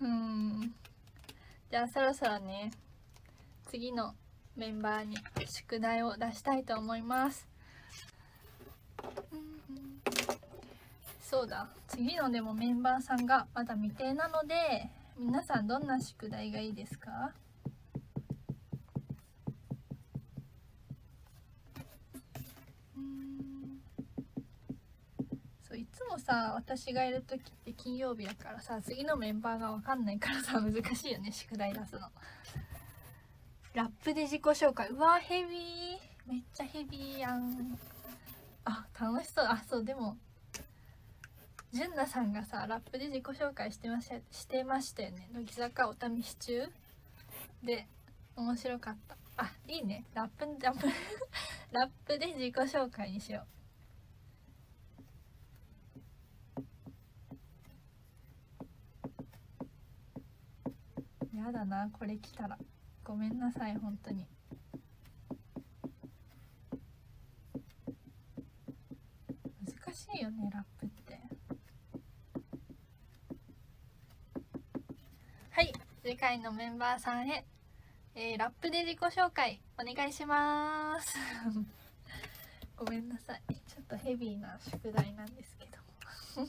うん。じゃあそろそろね次のメンバーに宿題を出したいと思います。そうだ。次のでもメンバーさんがまだ未定なので皆さんどんな宿題がいいですかそういつもさ私がいる時って金曜日だからさ次のメンバーが分かんないからさ難しいよね宿題出すの。ラップで自己紹介。うわヘビー。めっちゃヘビーやん。あ楽しそう。あそうでも純奈さんがさラップで自己紹介してまししてましたよね。乃木坂お試し中。で面白かった。あいいね。ラップラップ ラップで自己紹介にしよう。やだなこれ来たら。ごめんなさい本当に。難しいよねラップって。はい次回のメンバーさんへ、えー、ラップで自己紹介お願いします。ごめんなさい。ちょっとヘビーな宿題なんですけど。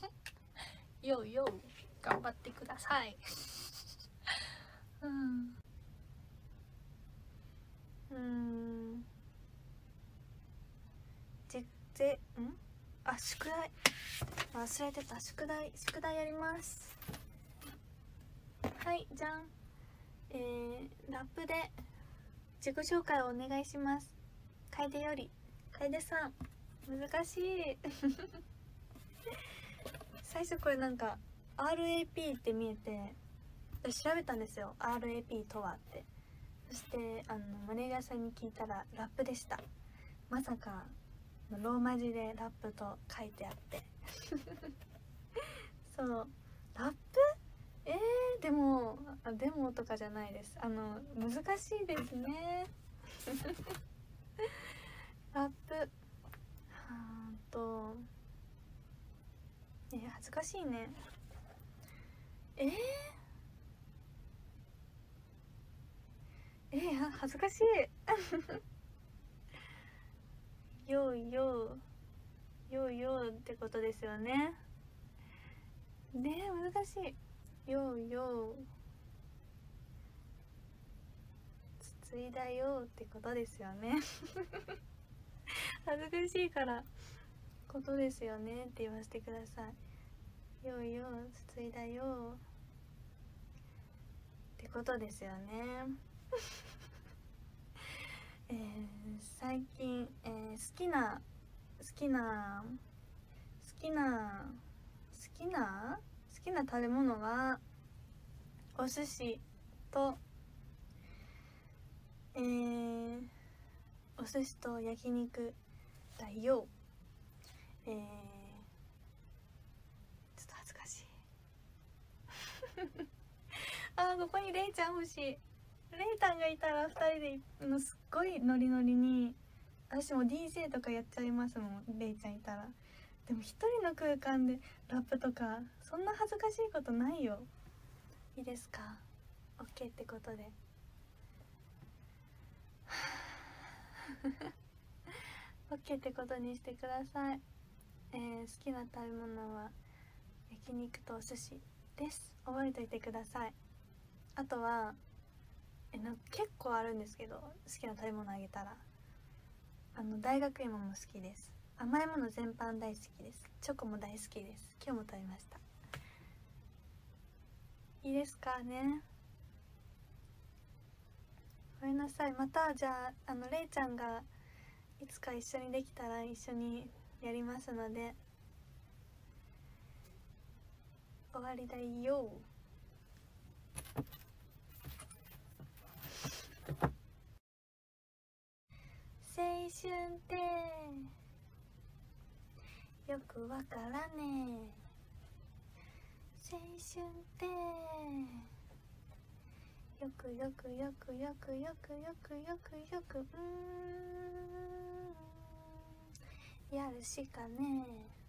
ようよう頑張ってください。うん。うん。ぜぜん？あ宿題。忘れてた。宿題宿題やります。はいじゃん。えー、ラップで自己紹介をお願いします。楓より。楓さん。難しい。最初これなんか RAP って見えて。調べたんですよ。RAP とはって。そしてあのマネージャーさんに聞いたらラップでした。まさかローマ字でラップと書いてあって。そう。ラップ？えー、でもあデモとかじゃないです。あの難しいですね。ラップ。はーとえー、恥ずかしいね。えー？えー、恥ずかしい。ようようようようってことですよね。ね難しい。ようようつついだよってことですよね。恥ずかしいからことですよねって言わせてください。ようようつついだよってことですよね。えー、最近、えー、好きな好きな好きな好きな好きな食べ物はお寿司とえー、お寿司と焼肉だよ。えー、ちょっと恥ずかしい。あーここにれいちゃん欲しい。レイタンがいたら2人でのすっごいノリノリに私も DJ とかやっちゃいますもんレイちゃんいたら。でも一人の空間でラップとかそんな恥ずかしいことないよ。いいですか？OK ってことで。OK ってことにしてください、えー、好きな食べ物は焼肉とお寿司です。覚えておいてください。あとはえな結構あるんですけど好きな食べ物あげたら。あの大学芋も好きです。甘いもの全般大好きです。チョコも大好きです。今日も食べました。いいですかね。ごめんなさい。またじゃああのれいちゃんがいつか一緒にできたら一緒にやりますので。終わりだよ青春って。よくわからね。え青春って。よくよくよくよくよくよくよく。よくうん。やるしかねえ。